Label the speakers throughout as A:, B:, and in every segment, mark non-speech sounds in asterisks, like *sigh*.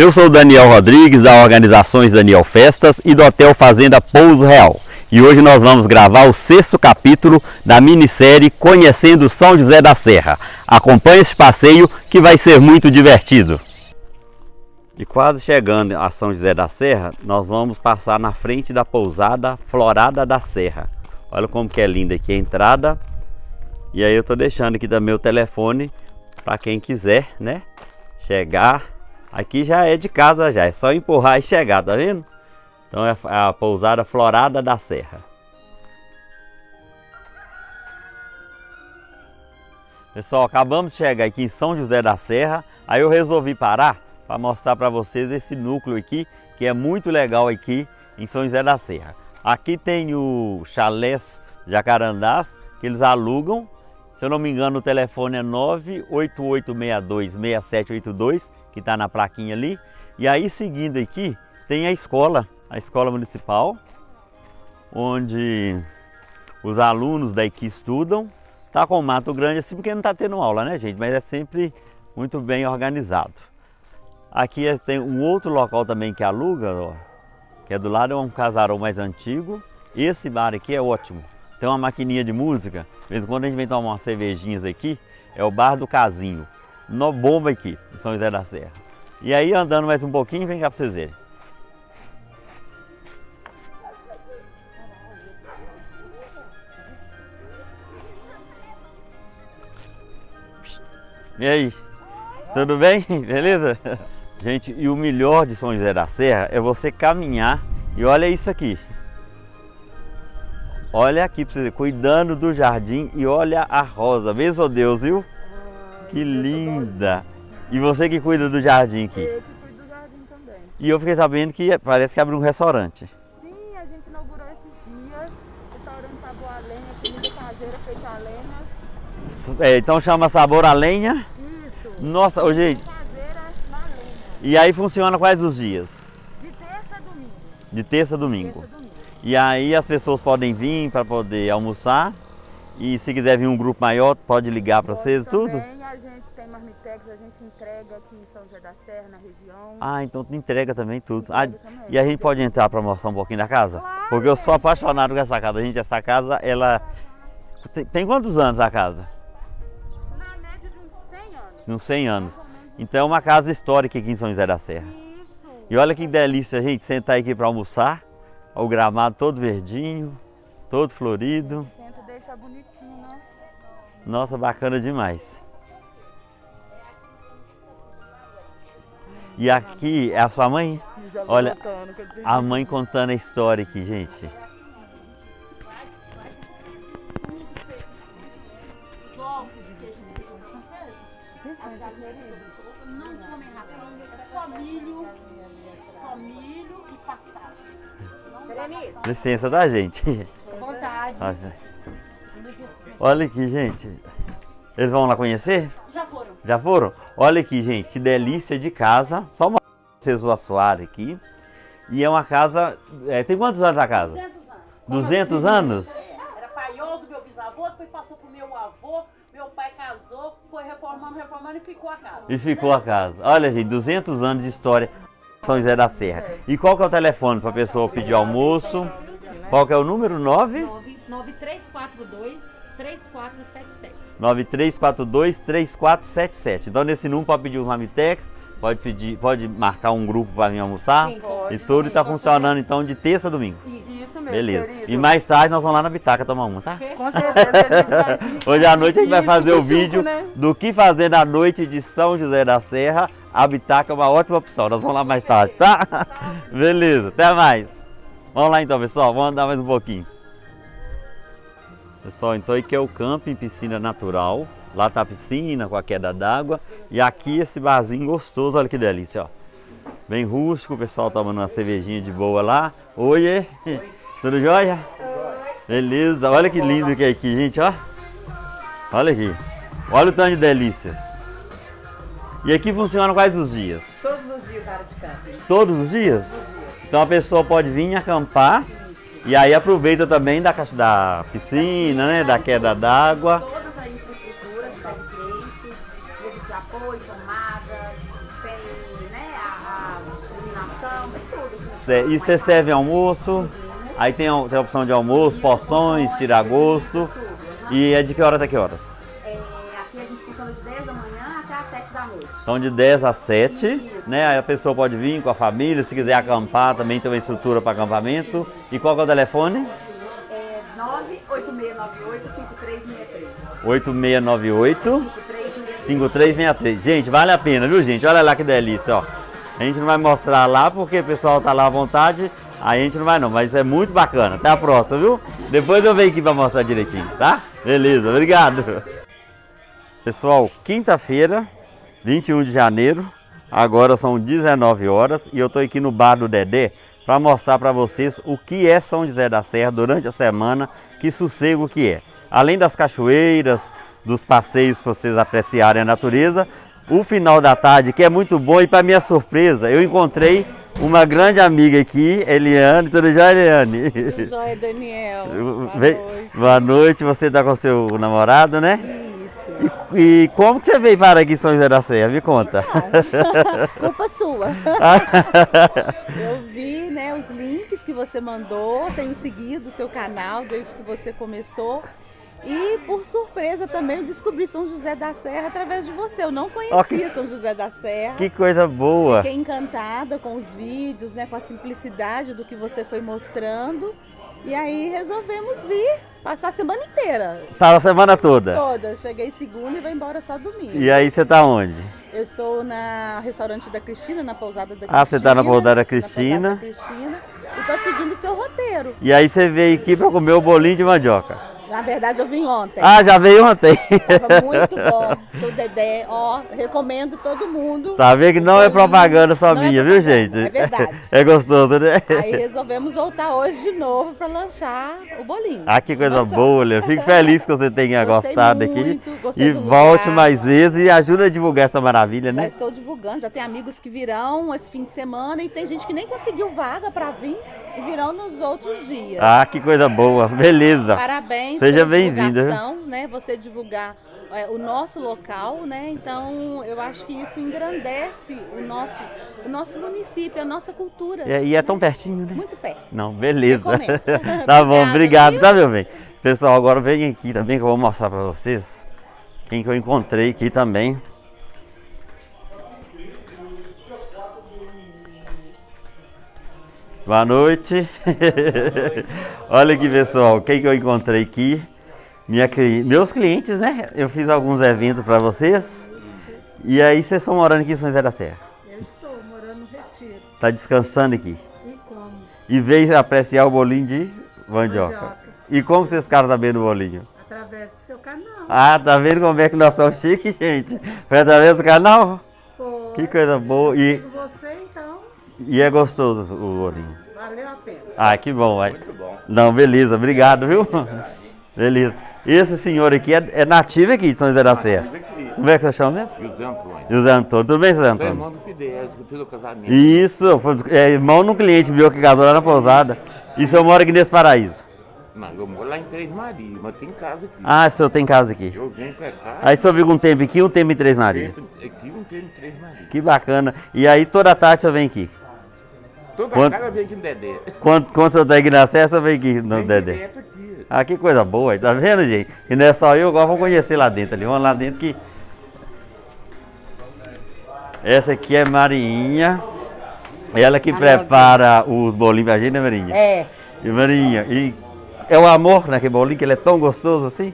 A: Eu sou Daniel Rodrigues, da Organizações Daniel Festas e do Hotel Fazenda Pouso Real. E hoje nós vamos gravar o sexto capítulo da minissérie Conhecendo São José da Serra. Acompanhe esse passeio que vai ser muito divertido. E quase chegando a São José da Serra, nós vamos passar na frente da pousada Florada da Serra. Olha como que é linda aqui a entrada. E aí eu tô deixando aqui também o telefone para quem quiser, né? Chegar. Aqui já é de casa já, é só empurrar e chegar, tá vendo? Então é a pousada Florada da Serra. Pessoal, acabamos de chegar aqui em São José da Serra. Aí eu resolvi parar para mostrar para vocês esse núcleo aqui, que é muito legal aqui em São José da Serra. Aqui tem o chalés Jacarandás, que eles alugam. Se eu não me engano, o telefone é 988626782, que está na plaquinha ali. E aí, seguindo aqui, tem a escola, a escola municipal, onde os alunos daqui estudam. Tá com mato grande assim, porque não está tendo aula, né, gente? Mas é sempre muito bem organizado. Aqui é, tem um outro local também que aluga, ó, que é do lado, é um casarão mais antigo. Esse bar aqui é ótimo. Tem uma maquininha de música. De vez em quando a gente vem tomar umas cervejinhas aqui. É o bar do Casinho. No bomba aqui, em São José da Serra. E aí andando mais um pouquinho, vem cá pra vocês verem. E aí? Tudo bem? *laughs* Beleza? Gente, e o melhor de São José da Serra é você caminhar e olha isso aqui. Olha aqui para você ver, cuidando do jardim e olha a rosa. Vê, oh Deus, viu? Que linda! E você que cuida do jardim aqui?
B: Eu que cuido do jardim também.
A: E eu fiquei sabendo que parece que abriu um restaurante.
B: Sim, a gente inaugurou esses dias. Restaurante Sabor a Lenha, comida caseira feita a lenha.
A: É, então chama Sabor a Lenha.
B: Isso.
A: Nossa, ô gente,
B: Caseira na lenha.
A: e aí funciona quais os dias?
B: De terça a domingo.
A: De terça a domingo.
B: Terça a domingo.
A: E aí as pessoas podem vir para poder almoçar. E se quiser vir um grupo maior, pode ligar para vocês, tudo?
B: Também a gente tem marmitex, a gente entrega aqui em São José da Serra, na região.
A: Ah, então entrega também tudo. Ah,
B: Entrega também.
A: e a gente pode entrar para mostrar um pouquinho da casa?
B: Claro,
A: Porque eu sou apaixonado com essa casa. Gente, essa casa, ela. Tem, tem quantos anos a casa?
B: Na média de uns 100 anos.
A: Uns 100 anos. Então é uma casa histórica aqui em São José da Serra.
B: Isso.
A: E olha que delícia, gente, sentar aqui para almoçar. O gramado todo verdinho, todo florido.
B: Tenta deixar bonitinho, né?
A: Nossa, bacana demais. E aqui é a sua mãe? Olha, A mãe contando a história aqui, gente.
C: Os ovos que a gente compra francesa, as galinhas todas soltas, não comem ração, é só milho, só milho e pastagem.
A: Licença da gente.
C: Vontade.
A: Olha aqui, gente. Eles vão lá conhecer?
C: Já foram.
A: Já foram? Olha aqui, gente, que delícia de casa. Só uma vocês o assoalho aqui. E é uma casa. é, tem quantos anos a casa?
C: 200 anos.
A: 200 anos?
C: Era paiol do meu bisavô, depois passou pro meu avô, meu pai casou, foi reformando, reformando e ficou a casa.
A: E ficou a casa. Olha, gente, 200 anos de história. São José da Serra. E qual que é o telefone para a pessoa pedir almoço? Qual que é o número? 9?
D: 9342 3477.
A: 9342-3477. Então nesse número pode pedir um Ramitex, pode pedir, pode marcar um grupo para vir almoçar.
D: Sim, pode.
A: E tudo está funcionando então de terça a domingo.
B: Isso mesmo,
A: Beleza.
B: querido.
A: E mais tarde nós vamos lá na Bitaca tomar uma, tá?
B: Com certeza. *laughs*
A: Hoje à noite a gente vai fazer o vídeo
B: né?
A: do que fazer na noite de São José da Serra. A Bitaca é uma ótima opção. Nós vamos lá mais tarde, tá? *laughs* Beleza, até mais. Vamos lá então, pessoal. Vamos andar mais um pouquinho. Pessoal, então aqui é o camping piscina natural. Lá tá a piscina com a queda d'água. E aqui esse barzinho gostoso, olha que delícia, ó. Bem rústico, o pessoal tomando uma cervejinha de boa lá. Oiê! *laughs* Tudo jóia? Beleza, olha que lindo que é aqui, gente, ó. Olha aqui. Olha o tanto de delícias. E aqui funciona quais os dias?
D: Todos os dias a área de camping.
A: Todos os dias? Então a pessoa pode vir acampar e aí aproveita também da, caixa- da piscina, né? Da queda d'água.
C: Toda a infraestrutura que segue cliente, mesa de apoio, tomadas, tem né, a, a
A: Cê- E você serve almoço, aí tem, a- tem a opção de almoço, porções, tira-gosto. E é de que hora até que horas?
D: Da noite.
A: Então de 10 a 7, né? Aí a pessoa pode vir com a família, se quiser acampar, também tem uma estrutura para acampamento. E qual é o telefone?
D: É 98698 5363.
A: 8698
D: 5363.
A: 5363. Gente, vale a pena, viu, gente? Olha lá que delícia, ó. A gente não vai mostrar lá porque o pessoal tá lá à vontade. Aí a gente não vai não, mas é muito bacana. Até a próxima, viu? Depois eu venho aqui para mostrar direitinho, tá? Beleza, obrigado. Pessoal, quinta-feira, 21 de janeiro. Agora são 19 horas e eu tô aqui no bar do Dedé para mostrar para vocês o que é São José da Serra durante a semana, que sossego que é. Além das cachoeiras, dos passeios para vocês apreciarem a natureza, o final da tarde que é muito bom e para minha surpresa, eu encontrei uma grande amiga aqui, Eliane, tudo já, Eliane?
B: Tudo jóia, Daniel. *laughs* Boa noite.
A: Boa noite, você está com seu namorado, né?
B: Isso.
A: E, e como que você veio para aqui em São José da Serra? Me conta.
B: Culpa sua. *laughs* Eu vi, né, os links que você mandou, tenho seguido o seu canal desde que você começou. E por surpresa também eu descobri São José da Serra através de você. Eu não conhecia
A: Ok.
B: São José da Serra.
A: que coisa boa.
B: Fiquei encantada com os vídeos, né, com a simplicidade do que você foi mostrando. E aí resolvemos vir passar a semana inteira.
A: Tava a semana toda.
B: Toda. Cheguei segunda e vou embora só domingo.
A: E aí você tá onde?
B: Eu estou na restaurante da Cristina, na pousada da Cristina.
A: Ah, você tá na pousada da
B: na
A: Cristina.
B: pousada da Cristina. E tô seguindo o seu roteiro.
A: E aí você veio aqui para comer o bolinho de mandioca.
B: Na verdade, eu vim ontem.
A: Ah, já veio ontem.
B: Tava muito bom. Seu Dedé, ó, recomendo todo mundo.
A: Tá vendo que não é propaganda só
B: Não é
A: minha, viu,
B: propaganda,
A: gente?
B: é verdade. *laughs*
A: É gostoso, né?
B: Aí resolvemos voltar hoje de novo para lanchar o bolinho.
A: Ah, que coisa Léo. Fico feliz que você tenha
B: Gostei
A: gostado aqui.
B: muito, gostei
A: E volte
B: lugar.
A: mais vezes e ajuda a divulgar essa maravilha,
B: Já
A: né?
B: estou divulgando, já tem amigos que virão esse fim de semana e tem gente que nem conseguiu vaga para vir e virão nos outros dias.
A: Ah, que coisa boa. Beleza.
B: Parabéns
A: Seja
B: pela
A: bem-vinda,
B: né? Você divulgar é, o nosso local, né? Então, eu acho que isso engrandece o nosso, o nosso município, a nossa cultura.
A: É, E é tão pertinho, né?
B: Muito perto.
A: Não, beleza. *laughs* Tá bom, obrigado,
B: viu?
A: tá, meu bem? Pessoal, agora vem aqui também que eu vou mostrar pra vocês quem que eu encontrei aqui também. Boa noite. Olha aqui, pessoal, quem que eu encontrei aqui? Minha, meus clientes, né? Eu fiz alguns eventos pra vocês. E aí, vocês estão morando aqui em São José da Serra?
B: Eu estou morando no Retiro.
A: Tá descansando aqui?
B: E como?
A: E veio apreciar o bolinho de mandioca.
B: Mandioca.
A: E como vocês ficaram sabendo o bolinho?
B: Através do seu canal.
A: Ah, tá vendo como é que nós somos chiques, gente? Foi através do canal?
B: Pô,
A: Que coisa boa. E,
B: você, então,
A: e é gostoso o bolinho.
B: Valeu a pena.
A: Ah, que bom, vai. Muito bom. Não, beleza, obrigado, viu? *laughs* Beleza. Esse senhor aqui é, é nativo aqui de São José da Serra. Como é que você chama mesmo?
E: José Antônio.
A: José Antônio. Tudo bem, José
E: Sou
A: Antônio?
E: irmão do Fidel, que fez o casamento.
A: Isso, foi, é irmão de um cliente meu que casou lá na pousada. E o senhor mora aqui nesse paraíso?
E: Não, eu moro lá em Três Marias, mas tem casa aqui.
A: Ah, o senhor tem casa aqui.
E: Eu venho pra cá,
A: Aí o senhor fica um tempo aqui e um tempo em Três Marias.
E: aqui não tem Três Marias.
A: Que bacana. E aí toda tarde o senhor vem aqui.
E: Toda
A: Quanto-
E: casa vem aqui no Dedé.
A: Quando, quando senhor tá aqui na senhor vem aqui no
E: Vem
A: Dedé.
E: direto aqui.
A: Ah, que coisa boa, aí, tá vendo, gente? E não é só eu, agora vamos conhecer lá dentro ali. Vamos lá dentro que. Essa aqui é Marinha. Ela que prepara os bolinhos pra gente, né, Marinha?
D: É,
A: E Marinha, e é o amor naquele bolinho que ele é tão gostoso assim?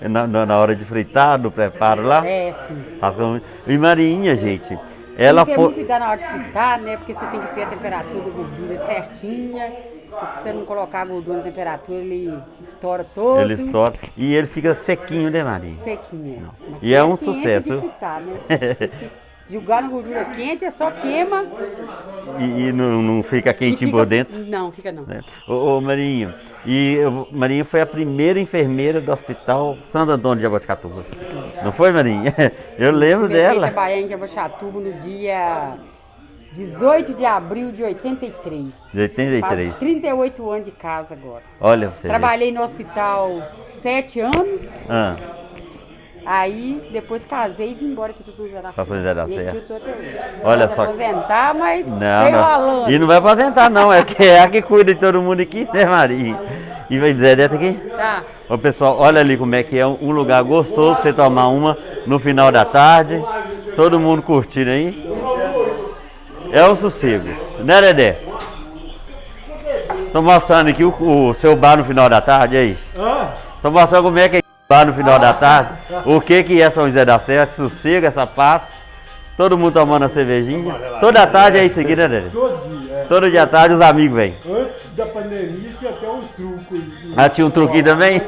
A: Na, na, na hora de fritar, do preparo lá?
D: é sim.
A: Com- E Marinha, gente, ela
D: tem que ter muito cuidado na hora de fritar, né? Porque você tem que ter a temperatura da gordura certinha. Se você não colocar a gordura na temperatura, ele estoura todo.
A: Ele estoura. E ele fica sequinho, né, Marinha?
D: Sequinho.
A: E é um sucesso.
D: Fritar, né? *laughs* Se Jogar na gordura quente é só queima.
A: E, e não, não fica quentinho por dentro.
D: Não, fica não.
A: né? Ô, ô Marinho, e eu- Marinho foi a primeira enfermeira do Hospital Santo Antônio de Jaboticatubas. Não foi, Marinha? *laughs* Eu lembro dela.
D: trabalhar em Jabochatuba no dia 18 de abril de 83.
A: De 83.
D: Faz 38 anos de casa agora.
A: Olha você. vê.
D: Trabalhei no hospital sete anos.
A: Ah,
D: Aí, depois casei e vim embora aqui para São José da
A: Pra
D: Serra.
A: São José da Serra. Olha só.
D: aposentar, mas
A: Não,
D: tem
A: não. E não vai aposentar não, é que é a que cuida de todo mundo aqui, né Maria? E vai dizer dentro aqui?
D: Tá.
A: Ô pessoal, olha ali como é que é um lugar gostoso pra você tomar uma no final da tarde. Todo mundo curtindo aí. É um sossego, né Dedé? Tô mostrando aqui o, o seu bar no final da tarde aí. Tô mostrando como é que é bar no final da tarde. O que que é São José da Serra, sossego, essa paz. Todo mundo tomando a cervejinha. Toda tarde é isso aqui, né Dedé?
F: Todo dia. é.
A: Todo dia à tarde os amigos vêm.
F: Antes da pandemia tinha até um truco. aí.
A: Ah, tinha um truquinho também?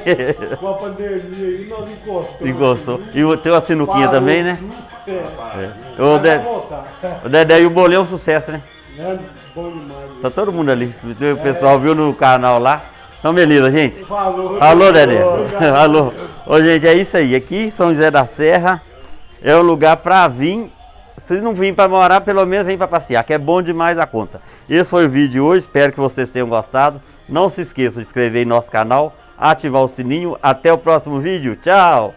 F: Com a pandemia aí nós encostamos.
A: Gostou. E tem uma sinuquinha
F: Parou
A: também, né?
F: É.
A: O, Dedé, o Dedé e o Bolê é um sucesso, né?
F: É bom demais.
A: Tá todo mundo ali. O pessoal viu no canal lá. Então, beleza, gente.
F: Falou.
A: Alô, Dedé. *laughs* Alô. Ô, gente, é isso aí. Aqui, São José da Serra, é um lugar pra vir. Se não vir pra morar, pelo menos vem pra passear, que é bom demais a conta. Esse foi o vídeo de hoje. Espero que vocês tenham gostado. Não se esqueçam de inscrever em nosso canal, ativar o sininho. Até o próximo vídeo. Tchau!